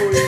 Oh.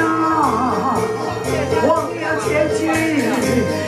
啊忘了前进。